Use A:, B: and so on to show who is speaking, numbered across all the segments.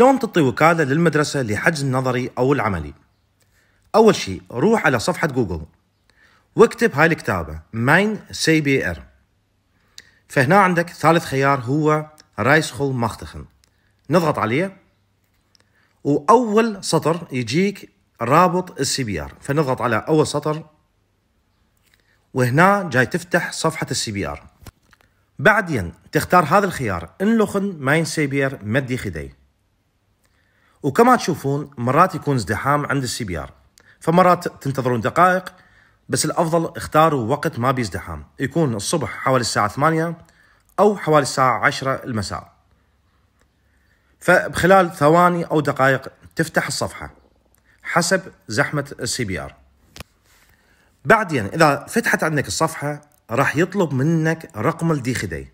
A: شلون تعطي وكالة للمدرسة لحجز النظري أو العملي؟ أول شيء روح على صفحة جوجل واكتب هاي الكتابة Mijn CBR. فهنا عندك ثالث خيار هو rijschool machtigen نضغط عليه وأول سطر يجيك رابط ال CBR. فنضغط على أول سطر وهنا جاي تفتح صفحة ال CBR. بعدين تختار هذا الخيار inloggen Mijn CBR met DigiD. وكما تشوفون مرات يكون ازدحام عند ال CBR. فمرات تنتظرون دقائق بس الأفضل اختاروا وقت ما بيزدحام يكون الصبح حوالي الساعة 8 أو حوالي الساعة 10 المساء. فبخلال ثواني أو دقائق تفتح الصفحة حسب زحمة ال CBR. بعدين إذا فتحت عندك الصفحة راح يطلب منك رقم ال DigiD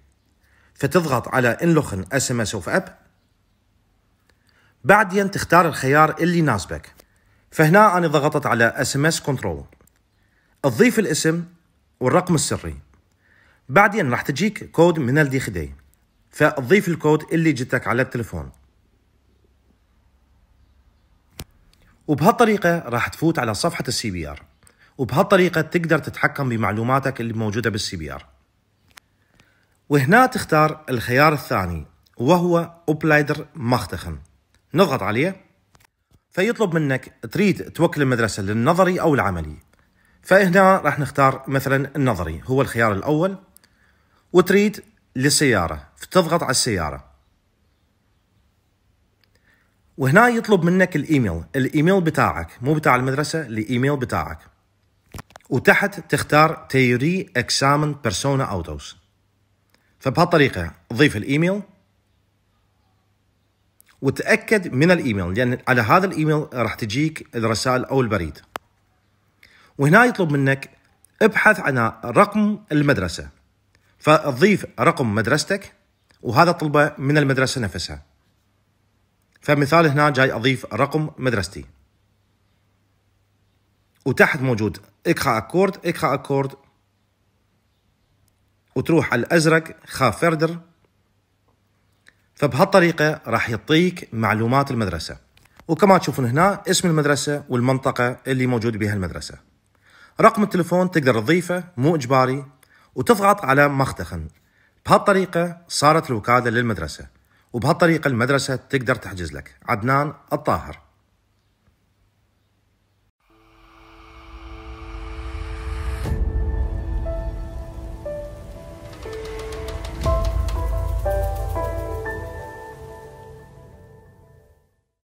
A: فتضغط على inloggen SMS of app بعدين تختار الخيار اللي يناسبك. فهنا أنا ضغطت على SMS controle تضيف الاسم والرقم السري. بعدين راح تجيك كود من ال DigiD فتضيف الكود اللي جتك على التلفون وبهالطريقة راح تفوت على صفحة ال CBR وبهالطريقة تقدر تتحكم بمعلوماتك اللي موجودة بال CBR وهنا تختار الخيار الثاني وهو opleider machtigen نضغط عليه فيطلب منك تريد توكل المدرسة للنظري أو العملي. فهنا راح نختار مثلا النظري هو الخيار الأول. وتريد للسيارة فتضغط على السيارة. وهنا يطلب منك الإيميل الإيميل بتاعك مو بتاع المدرسة الإيميل بتاعك. وتحت تختار theorie examen personenauto's فبهالطريقة ضيف الإيميل. وتأكد من الإيميل لأن على هذا الإيميل راح تجيك الرسائل أو البريد. وهنا يطلب منك ابحث عن رقم المدرسة. فتضيف رقم مدرستك وهذا طلبه من المدرسة نفسها. فمثال هنا جاي أضيف رقم مدرستي. وتحت موجود ik ga akkoord ik ga akkoord وتروح على الأزرق ga verder فبهالطريقة راح يعطيك معلومات المدرسة. وكما تشوفون هنا اسم المدرسة والمنطقة اللي موجود بها المدرسة. رقم التلفون تقدر تضيفه مو إجباري وتضغط على مختخن بهالطريقة صارت الوكالة للمدرسة. وبهالطريقة المدرسة تقدر تحجز لك. عدنان الطاهر.